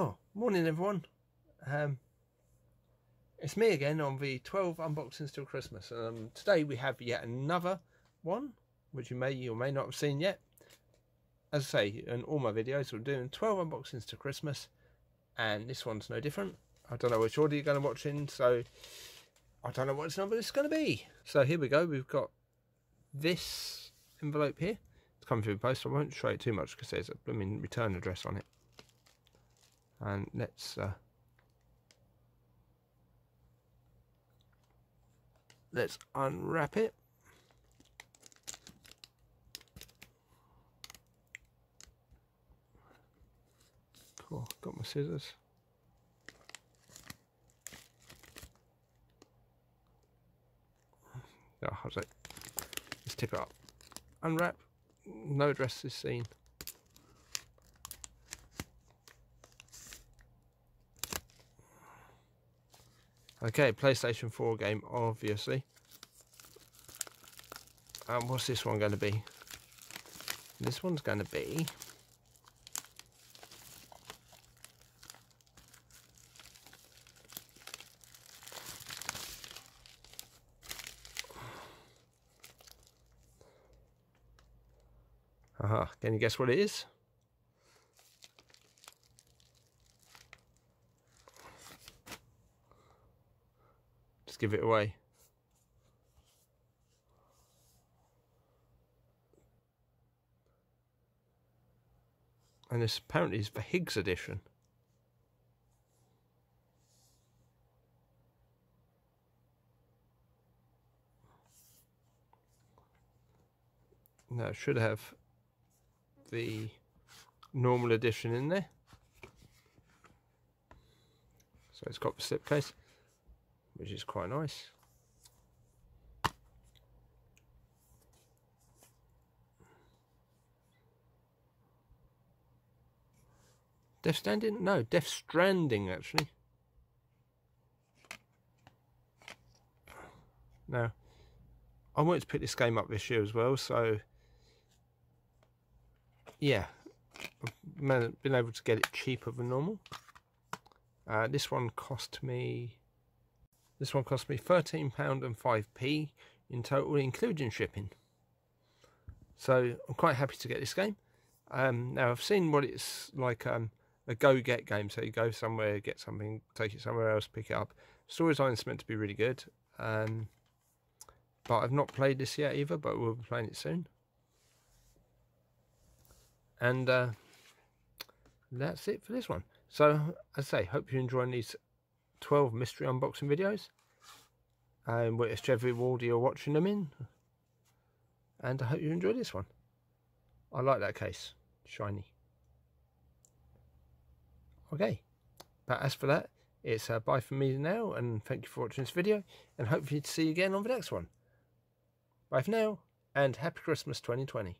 Oh, morning everyone. Um, it's me again on the 12 unboxings till Christmas. Um, today we have yet another one, which you may or may not have seen yet. As I say, in all my videos, we're doing 12 unboxings to Christmas, and this one's no different. I don't know which order you're going to watch in, so I don't know what number this is going to be. So here we go. We've got this envelope here. It's coming through the post. I won't show it too much because there's a blooming return address on it and let's uh, let's unwrap it. Cool got my scissors. Oh, how's it? Let's tip it up. Unwrap. No address is seen Okay, PlayStation 4 game, obviously. And what's this one going to be? This one's going to be... Aha, uh -huh. can you guess what it is? Give it away. And this apparently is the Higgs edition. Now, it should have the normal edition in there. So it's got the slipcase which is quite nice. Death Standing? No, Death Stranding actually. Now, I wanted to pick this game up this year as well, so yeah, I've been able to get it cheaper than normal. Uh, this one cost me this one cost me £13 and 5p in total, including shipping. So I'm quite happy to get this game. Um, now I've seen what it's like um, a go-get game. So you go somewhere, get something, take it somewhere else, pick it up. Storyline is meant to be really good. Um, but I've not played this yet either, but we'll be playing it soon. And uh, that's it for this one. So, as I say, hope you're enjoying these 12 mystery unboxing videos. And whichever order you're watching them in? And I hope you enjoy this one. I like that case. Shiny. Okay. But as for that it's uh, bye from me now and thank you for watching this video and hopefully to see you again on the next one. Bye for now and happy Christmas 2020